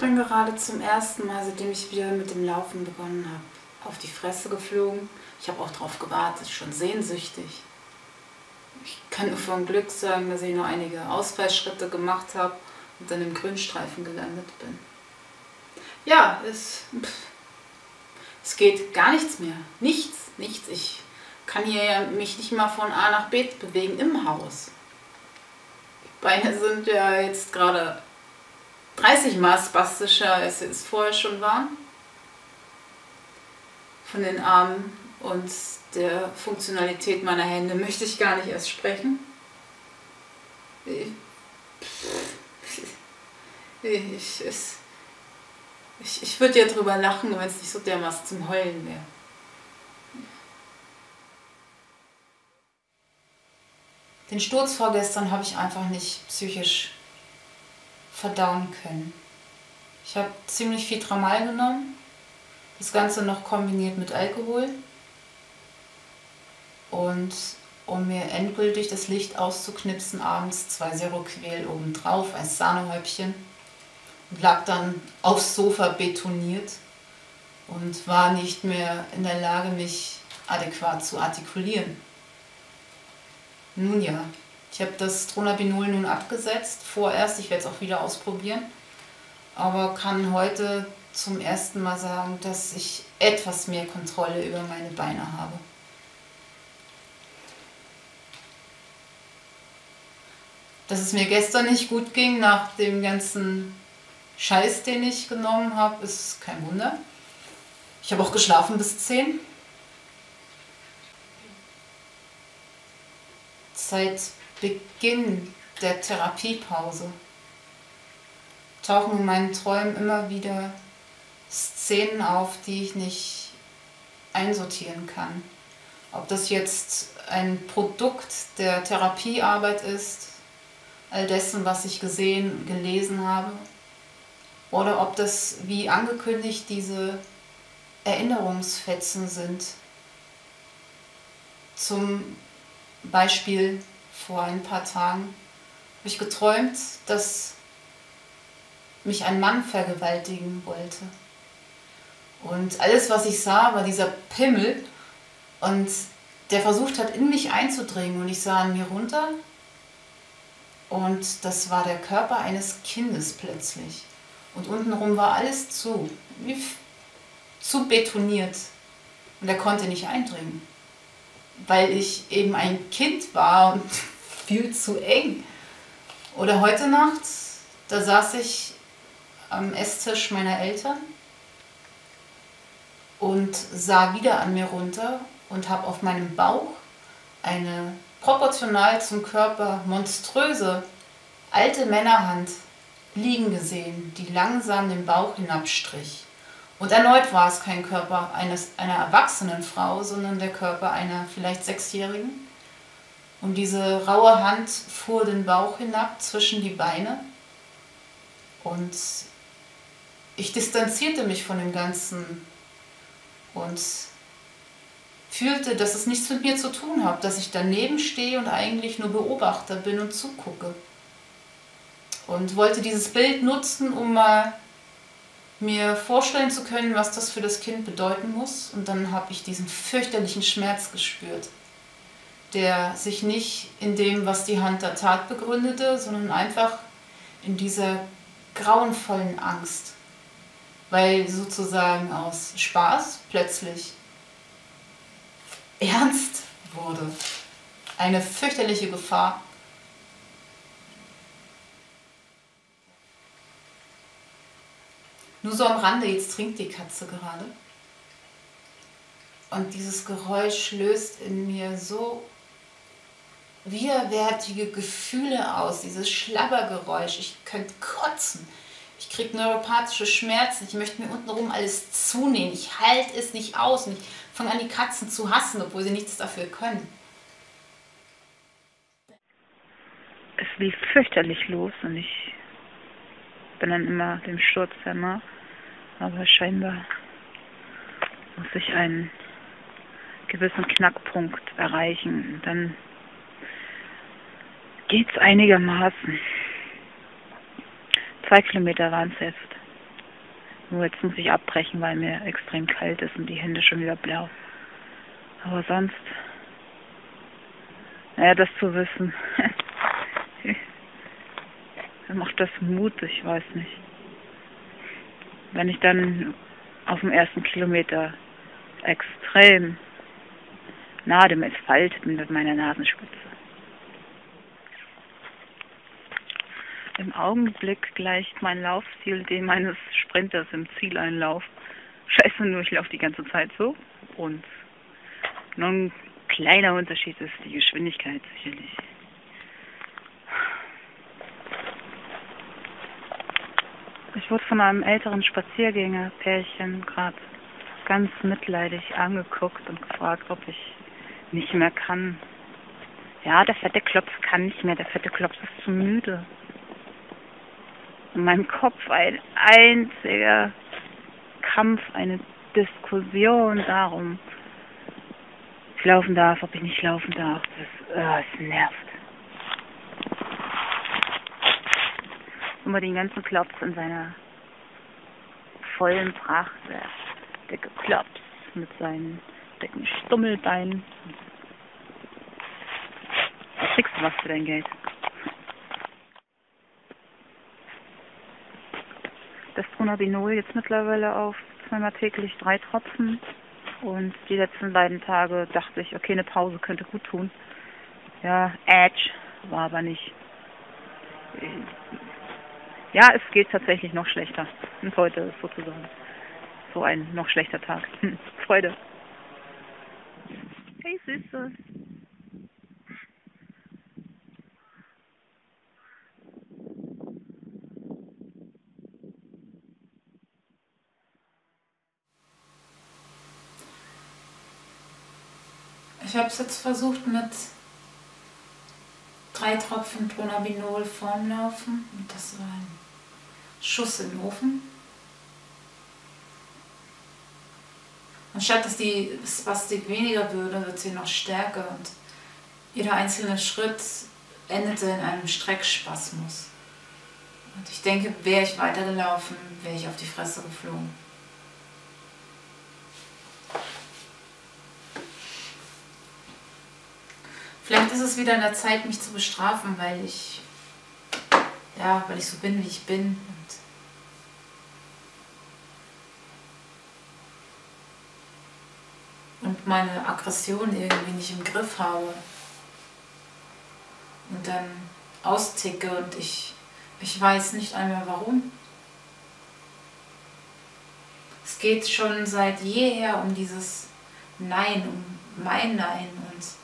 bin gerade zum ersten Mal, seitdem ich wieder mit dem Laufen begonnen habe, auf die Fresse geflogen. Ich habe auch darauf gewartet, schon sehnsüchtig. Ich kann nur von Glück sagen, dass ich nur einige Ausfallschritte gemacht habe und dann im Grünstreifen gelandet bin. Ja, es, es geht gar nichts mehr. Nichts, nichts. Ich kann hier mich nicht mal von A nach B bewegen im Haus. Die Beine sind ja jetzt gerade 30 Mal spastischer, als es vorher schon waren. Von den Armen und der Funktionalität meiner Hände möchte ich gar nicht erst sprechen. Ich, ich, ich, ich würde ja drüber lachen, wenn es nicht so dermaßen zum Heulen wäre. Den Sturz vorgestern habe ich einfach nicht psychisch verdauen können. Ich habe ziemlich viel Tramal genommen, das Ganze noch kombiniert mit Alkohol. Und um mir endgültig das Licht auszuknipsen, abends zwei Zero Quell obendrauf als Sahnehäubchen und lag dann aufs Sofa betoniert und war nicht mehr in der Lage, mich adäquat zu artikulieren. Nun ja, ich habe das Tronabinol nun abgesetzt, vorerst, ich werde es auch wieder ausprobieren, aber kann heute zum ersten Mal sagen, dass ich etwas mehr Kontrolle über meine Beine habe. Dass es mir gestern nicht gut ging nach dem ganzen Scheiß, den ich genommen habe, ist kein Wunder. Ich habe auch geschlafen bis 10. Seit Beginn der Therapiepause tauchen in meinen Träumen immer wieder Szenen auf, die ich nicht einsortieren kann. Ob das jetzt ein Produkt der Therapiearbeit ist, all dessen, was ich gesehen, gelesen habe, oder ob das, wie angekündigt, diese Erinnerungsfetzen sind. Zum Beispiel vor ein paar Tagen habe ich geträumt, dass mich ein Mann vergewaltigen wollte. Und alles, was ich sah, war dieser Pimmel und der versucht hat, in mich einzudringen. Und ich sah an mir runter und das war der Körper eines Kindes plötzlich. Und untenrum war alles zu, zu betoniert. Und er konnte nicht eindringen weil ich eben ein Kind war und viel zu eng. Oder heute Nacht, da saß ich am Esstisch meiner Eltern und sah wieder an mir runter und habe auf meinem Bauch eine proportional zum Körper monströse alte Männerhand liegen gesehen, die langsam den Bauch hinabstrich. Und erneut war es kein Körper eines, einer erwachsenen Frau, sondern der Körper einer vielleicht Sechsjährigen. Und diese raue Hand fuhr den Bauch hinab zwischen die Beine. Und ich distanzierte mich von dem Ganzen und fühlte, dass es nichts mit mir zu tun hat, dass ich daneben stehe und eigentlich nur Beobachter bin und zugucke. Und wollte dieses Bild nutzen, um mal mir vorstellen zu können, was das für das Kind bedeuten muss. Und dann habe ich diesen fürchterlichen Schmerz gespürt, der sich nicht in dem, was die Hand der Tat begründete, sondern einfach in dieser grauenvollen Angst, weil sozusagen aus Spaß plötzlich ernst wurde. Eine fürchterliche Gefahr Nur so am Rande, jetzt trinkt die Katze gerade. Und dieses Geräusch löst in mir so widerwärtige Gefühle aus, dieses Schlabbergeräusch. Ich könnte kotzen. Ich kriege neuropathische Schmerzen. Ich möchte mir untenrum alles zunehmen. Ich halte es nicht aus. Und ich fange an, die Katzen zu hassen, obwohl sie nichts dafür können. Es lief fürchterlich los und ich bin dann immer dem Sturz danach. Aber scheinbar muss ich einen gewissen Knackpunkt erreichen. Dann geht es einigermaßen. Zwei Kilometer waren es jetzt. Nur jetzt muss ich abbrechen, weil mir extrem kalt ist und die Hände schon wieder blau. Aber sonst, naja, das zu wissen, macht das Mut, ich weiß nicht. Wenn ich dann auf dem ersten Kilometer extrem nahe dem Asphalt bin mit meiner Nasenspitze. Im Augenblick gleicht mein Laufstil dem eines Sprinters im Zieleinlauf. Scheiße, nur ich laufe die ganze Zeit so. Und nur ein kleiner Unterschied ist die Geschwindigkeit sicherlich. Ich wurde von einem älteren Spaziergängerpärchen gerade ganz mitleidig angeguckt und gefragt, ob ich nicht mehr kann. Ja, der fette Klops kann nicht mehr, der fette Klops ist zu müde in meinem Kopf ein einziger Kampf, eine Diskussion darum, ob ich laufen darf, ob ich nicht laufen darf. Das, äh, das nervt. Immer den ganzen Klops in seiner vollen Pracht, der dicke Klops mit seinen dicken Stummelbeinen. Was kriegst du was für dein Geld? das Tronabinol jetzt mittlerweile auf zweimal täglich drei Tropfen. Und die letzten beiden Tage dachte ich, okay, eine Pause könnte gut tun. Ja, Edge war aber nicht. Ja, es geht tatsächlich noch schlechter. Und heute ist sozusagen so ein noch schlechter Tag. Freude. Hey Süße. Ich habe es jetzt versucht mit drei Tropfen Dronabinol vorm Laufen. Und das war ein Schuss in den Ofen. Anstatt dass die Spastik weniger würde, wird sie noch stärker und jeder einzelne Schritt endete in einem Streckspasmus. Und ich denke, wäre ich weitergelaufen, wäre ich auf die Fresse geflogen. Vielleicht ist es wieder an der Zeit, mich zu bestrafen, weil ich, ja, weil ich so bin, wie ich bin. Und, meine Aggression irgendwie nicht im Griff habe. Und dann austicke und ich, ich weiß nicht einmal warum. Es geht schon seit jeher um dieses Nein, um mein Nein und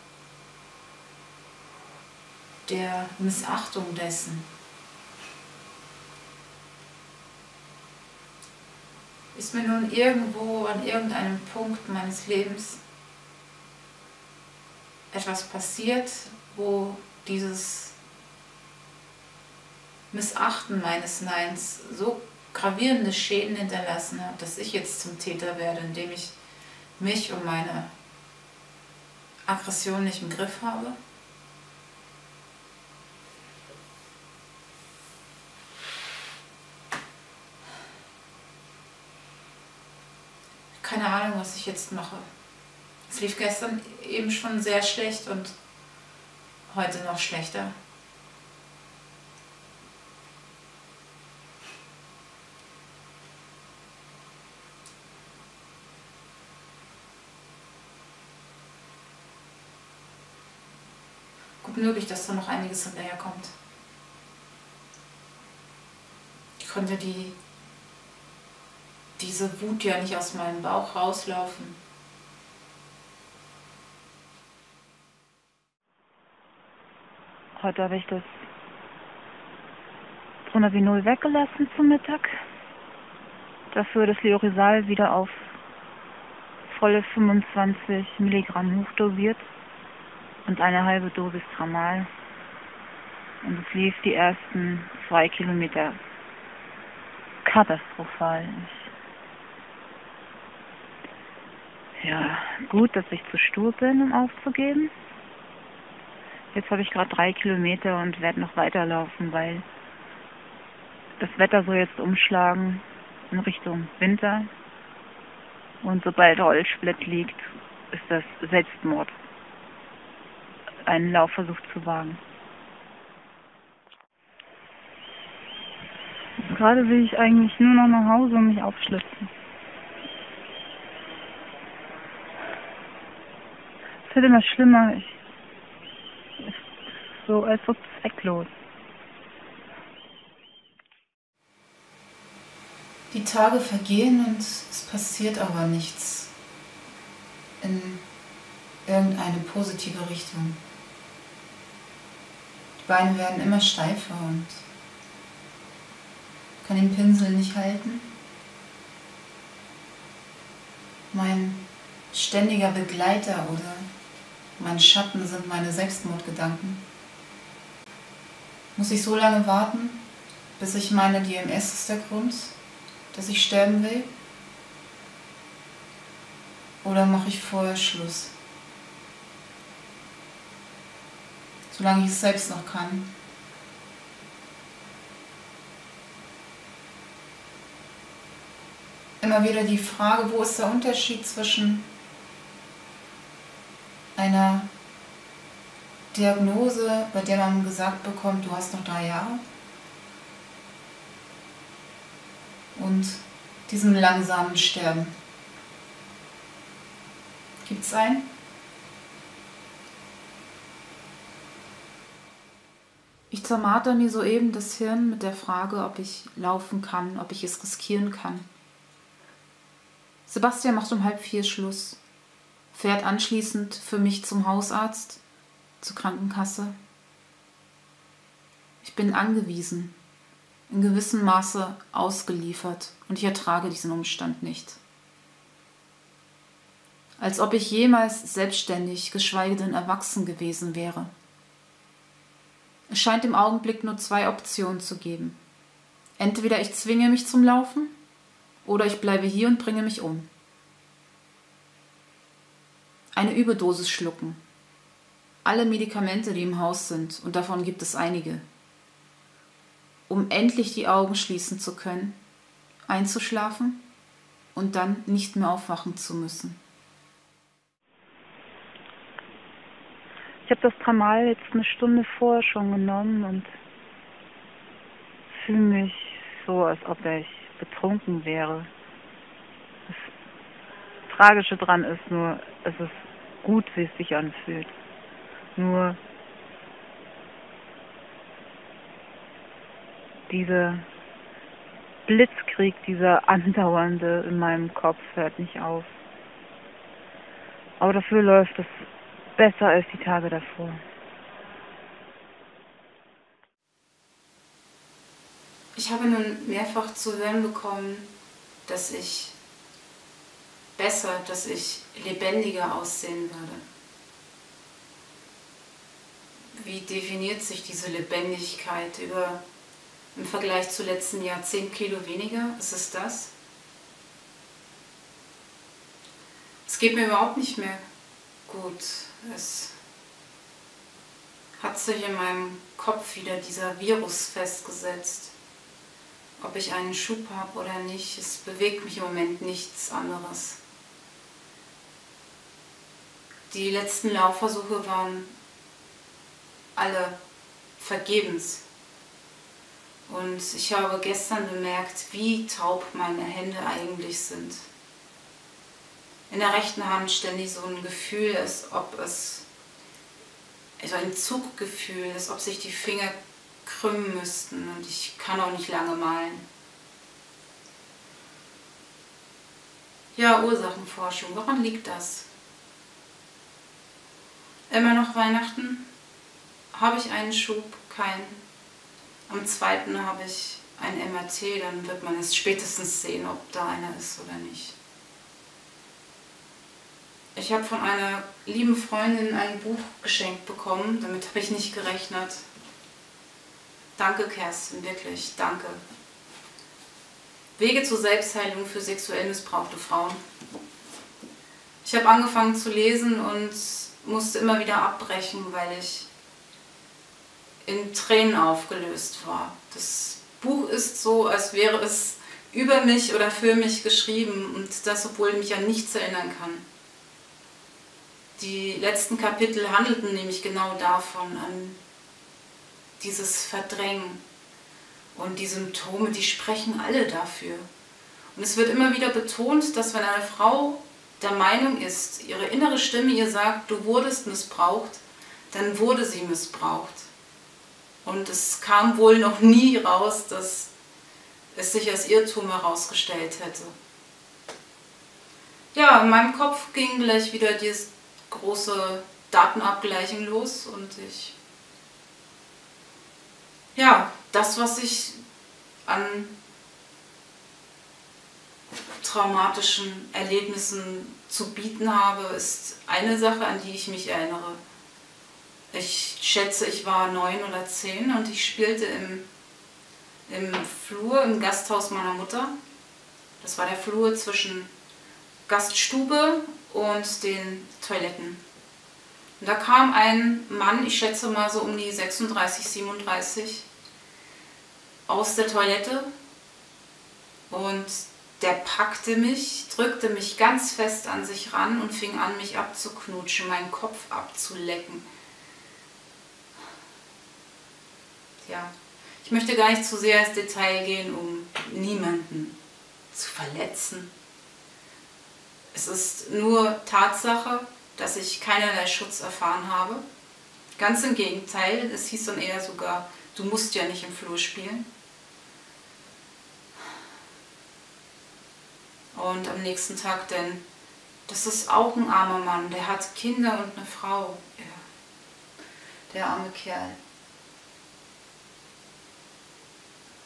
der Missachtung dessen. Ist mir nun irgendwo an irgendeinem Punkt meines Lebens etwas passiert, wo dieses Missachten meines Neins so gravierende Schäden hinterlassen hat, dass ich jetzt zum Täter werde, indem ich mich und meine Aggression nicht im Griff habe? Keine Ahnung, was ich jetzt mache. Es lief gestern eben schon sehr schlecht und heute noch schlechter. Gut möglich, dass da noch einiges hinterherkommt. Ich konnte die diese Wut ja nicht aus meinem Bauch rauslaufen. Heute habe ich das Pronavinol weggelassen zum Mittag. Dafür das Liorisal wieder auf volle 25 Milligramm hochdosiert und eine halbe Dosis Tramal. Und es lief die ersten zwei Kilometer katastrophal. Ich ja, gut, dass ich zu stur bin, um aufzugeben. Jetzt habe ich gerade drei Kilometer und werde noch weiterlaufen, weil das Wetter soll jetzt umschlagen in Richtung Winter. Und sobald Rollsplit liegt, ist das Selbstmord. Einen Laufversuch zu wagen. Gerade will ich eigentlich nur noch nach Hause und mich aufschlitzen. Es wird immer schlimmer. Ich, so, als es zwecklos. Die Tage vergehen und es passiert aber nichts in irgendeine positive Richtung. Die Beine werden immer steifer und kann den Pinsel nicht halten. Mein ständiger Begleiter oder mein Schatten sind meine Selbstmordgedanken. Muss ich so lange warten, bis ich meine, DMS ist der Grund, dass ich sterben will? Oder mache ich vorher Schluss? Solange ich es selbst noch kann. immer wieder die Frage, wo ist der Unterschied zwischen einer Diagnose, bei der man gesagt bekommt, du hast noch drei Jahre, und diesem langsamen Sterben. Gibt es einen? Ich zermarter mir soeben das Hirn mit der Frage, ob ich laufen kann, ob ich es riskieren kann. Sebastian macht um halb vier Schluss, fährt anschließend für mich zum Hausarzt, zur Krankenkasse. Ich bin angewiesen, in gewissem Maße ausgeliefert und ich ertrage diesen Umstand nicht. Als ob ich jemals selbstständig, geschweige denn erwachsen gewesen wäre. Es scheint im Augenblick nur zwei Optionen zu geben. Entweder ich zwinge mich zum Laufen oder ich bleibe hier und bringe mich um. Eine Überdosis schlucken. Alle Medikamente, die im Haus sind, und davon gibt es einige. Um endlich die Augen schließen zu können, einzuschlafen und dann nicht mehr aufwachen zu müssen. Ich habe das Tramal jetzt eine Stunde vorher schon genommen und fühle mich so, als ob ich betrunken wäre. Das Tragische dran ist nur, es ist gut, wie es sich anfühlt. Nur dieser Blitzkrieg, dieser andauernde in meinem Kopf hört nicht auf. Aber dafür läuft es besser als die Tage davor. Ich habe nun mehrfach zu hören bekommen, dass ich besser, dass ich lebendiger aussehen würde. Wie definiert sich diese Lebendigkeit über im Vergleich zu letzten Jahr 10 Kilo weniger? Ist es das? Es geht mir überhaupt nicht mehr gut. Es hat sich in meinem Kopf wieder dieser Virus festgesetzt ob ich einen Schub habe oder nicht. Es bewegt mich im Moment nichts anderes. Die letzten Laufversuche waren alle vergebens. Und ich habe gestern bemerkt, wie taub meine Hände eigentlich sind. In der rechten Hand ständig so ein Gefühl, als ob es, also ein Zuggefühl, als ob sich die Finger krümmen müssten und ich kann auch nicht lange malen. Ja, Ursachenforschung, woran liegt das? Immer noch Weihnachten? Habe ich einen Schub? Keinen. Am zweiten habe ich ein MRT, dann wird man es spätestens sehen, ob da einer ist oder nicht. Ich habe von einer lieben Freundin ein Buch geschenkt bekommen, damit habe ich nicht gerechnet. Danke, Kerstin, wirklich, danke. Wege zur Selbstheilung für sexuell missbrauchte Frauen. Ich habe angefangen zu lesen und musste immer wieder abbrechen, weil ich in Tränen aufgelöst war. Das Buch ist so, als wäre es über mich oder für mich geschrieben und das, obwohl ich mich an nichts erinnern kann. Die letzten Kapitel handelten nämlich genau davon, an dieses Verdrängen. Und die Symptome, die sprechen alle dafür. Und es wird immer wieder betont, dass wenn eine Frau der Meinung ist, ihre innere Stimme ihr sagt, du wurdest missbraucht, dann wurde sie missbraucht. Und es kam wohl noch nie raus, dass es sich als Irrtum herausgestellt hätte. Ja, in meinem Kopf ging gleich wieder dieses große Datenabgleichen los und ich, ja, das, was ich an traumatischen Erlebnissen zu bieten habe, ist eine Sache, an die ich mich erinnere. Ich schätze, ich war neun oder zehn und ich spielte im, im Flur im Gasthaus meiner Mutter. Das war der Flur zwischen Gaststube und den Toiletten. Und da kam ein Mann, ich schätze mal so um die 36, 37, aus der Toilette und der packte mich, drückte mich ganz fest an sich ran und fing an, mich abzuknutschen, meinen Kopf abzulecken. Ja, ich möchte gar nicht zu sehr ins Detail gehen, um niemanden zu verletzen. Es ist nur Tatsache, dass ich keinerlei Schutz erfahren habe. Ganz im Gegenteil, es hieß dann eher sogar, du musst ja nicht im Flur spielen. Und am nächsten Tag denn, das ist auch ein armer Mann, der hat Kinder und eine Frau. Ja. Der arme Kerl.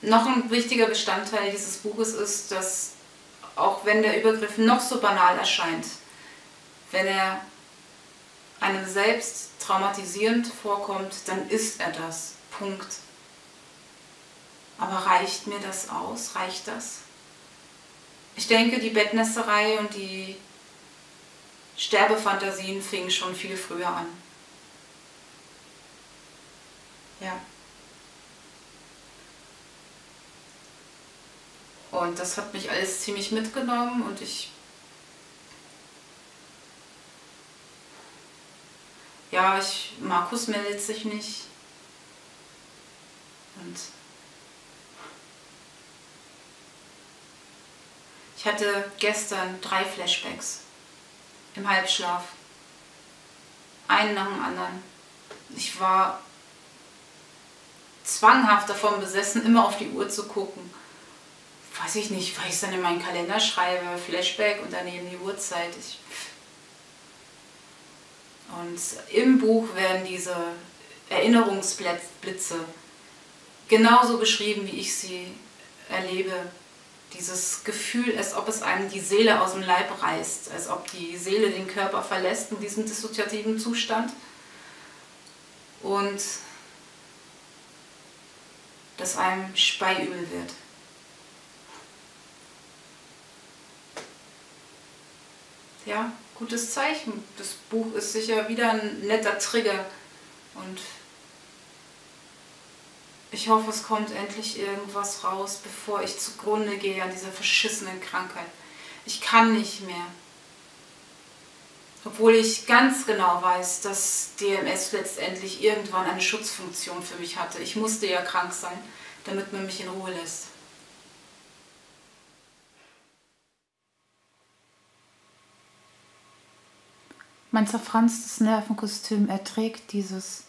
Noch ein wichtiger Bestandteil dieses Buches ist, dass auch wenn der Übergriff noch so banal erscheint, wenn er einem selbst traumatisierend vorkommt, dann ist er das. Punkt. Aber reicht mir das aus? Reicht das? Ich denke, die Bettnässerei und die Sterbefantasien fingen schon viel früher an. Ja. Und das hat mich alles ziemlich mitgenommen und ich ja, ich, Markus meldet sich nicht. Und ich hatte gestern drei Flashbacks im Halbschlaf. Einen nach dem anderen. Ich war zwanghaft davon besessen, immer auf die Uhr zu gucken. Weiß ich nicht, weil ich es dann in meinen Kalender schreibe, Flashback und daneben die Uhrzeit. Ich, und im Buch werden diese Erinnerungsblitze genauso beschrieben, wie ich sie erlebe. Dieses Gefühl, als ob es einem die Seele aus dem Leib reißt, als ob die Seele den Körper verlässt in diesem dissoziativen Zustand. Und dass einem speiübel wird. Ja, gutes Zeichen. Das Buch ist sicher wieder ein netter Trigger und ich hoffe, es kommt endlich irgendwas raus, bevor ich zugrunde gehe an dieser verschissenen Krankheit. Ich kann nicht mehr. Obwohl ich ganz genau weiß, dass DMS letztendlich irgendwann eine Schutzfunktion für mich hatte. Ich musste ja krank sein, damit man mich in Ruhe lässt. Mein zerfranstes Nervenkostüm erträgt dieses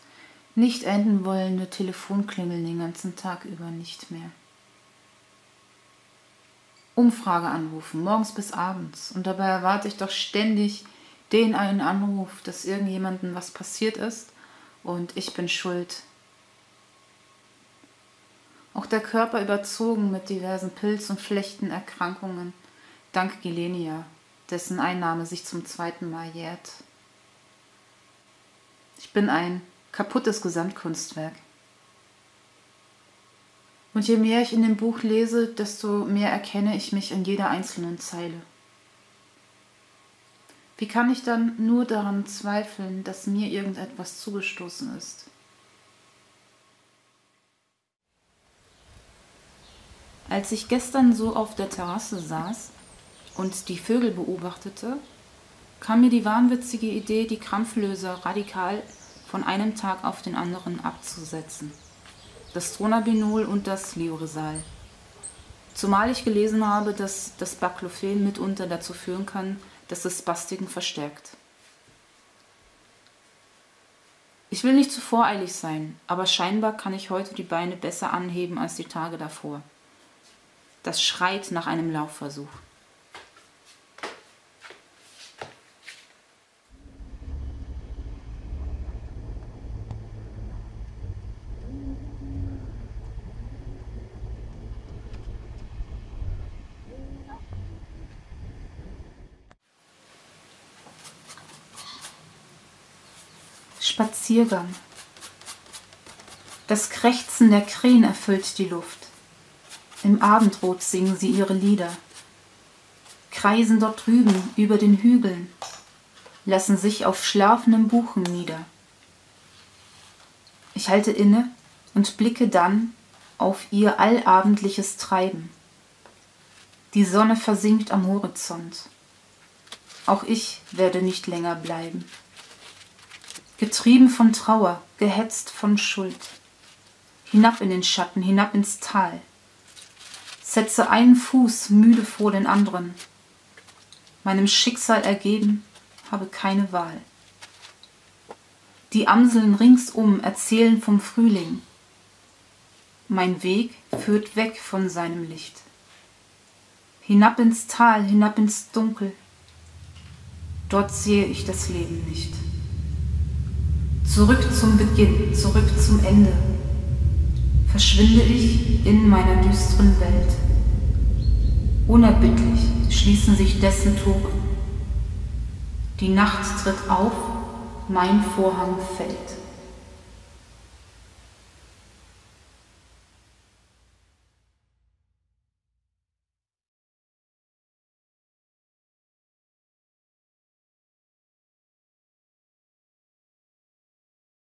nicht enden wollende Telefonklingeln den ganzen Tag über nicht mehr. Umfrage anrufen, morgens bis abends. Und dabei erwarte ich doch ständig den einen Anruf, dass irgendjemandem was passiert ist und ich bin schuld. Auch der Körper überzogen mit diversen Pilz- und Flechtenerkrankungen, dank Gilenia, dessen Einnahme sich zum zweiten Mal jährt. Ich bin ein kaputtes Gesamtkunstwerk. Und je mehr ich in dem Buch lese, desto mehr erkenne ich mich in jeder einzelnen Zeile. Wie kann ich dann nur daran zweifeln, dass mir irgendetwas zugestoßen ist? Als ich gestern so auf der Terrasse saß und die Vögel beobachtete, kam mir die wahnwitzige Idee, die Krampflöser radikal von einem Tag auf den anderen abzusetzen. Das Stronabinol und das Lioresal. Zumal ich gelesen habe, dass das Baclofen mitunter dazu führen kann, dass es Spastiken verstärkt. Ich will nicht zu voreilig sein, aber scheinbar kann ich heute die Beine besser anheben als die Tage davor. Das schreit nach einem Laufversuch. Spaziergang. Das Krächzen der Krähen erfüllt die Luft. Im Abendrot singen sie ihre Lieder, kreisen dort drüben über den Hügeln, lassen sich auf schlafenden Buchen nieder. Ich halte inne und blicke dann auf ihr allabendliches Treiben. Die Sonne versinkt am Horizont. Auch ich werde nicht länger bleiben. Getrieben von Trauer, gehetzt von Schuld. Hinab in den Schatten, hinab ins Tal setze einen Fuß müde vor den anderen. Meinem Schicksal ergeben, habe keine Wahl. Die Amseln ringsum erzählen vom Frühling. Mein Weg führt weg von seinem Licht. Hinab ins Tal, hinab ins Dunkel. Dort sehe ich das Leben nicht. Zurück zum Beginn, zurück zum Ende verschwinde ich in meiner düsteren Welt. Unerbittlich schließen sich dessen Tore. Die Nacht tritt auf, mein Vorhang fällt.